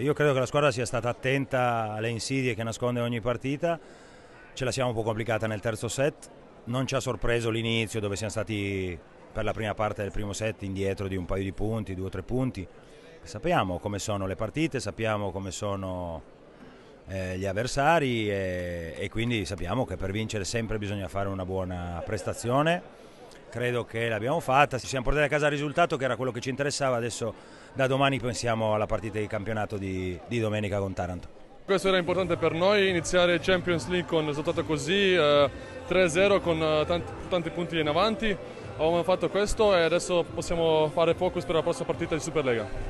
Io credo che la squadra sia stata attenta alle insidie che nasconde ogni partita, ce la siamo un po' complicata nel terzo set, non ci ha sorpreso l'inizio dove siamo stati per la prima parte del primo set indietro di un paio di punti, due o tre punti. Sappiamo come sono le partite, sappiamo come sono eh, gli avversari e, e quindi sappiamo che per vincere sempre bisogna fare una buona prestazione. Credo che l'abbiamo fatta, ci siamo portati a casa il risultato che era quello che ci interessava, adesso da domani pensiamo alla partita di campionato di, di domenica con Taranto. Questo era importante per noi, iniziare Champions League con risultato così, eh, 3-0 con eh, tanti, tanti, punti in avanti. Abbiamo fatto questo e adesso possiamo fare focus per la prossima partita di Superlega.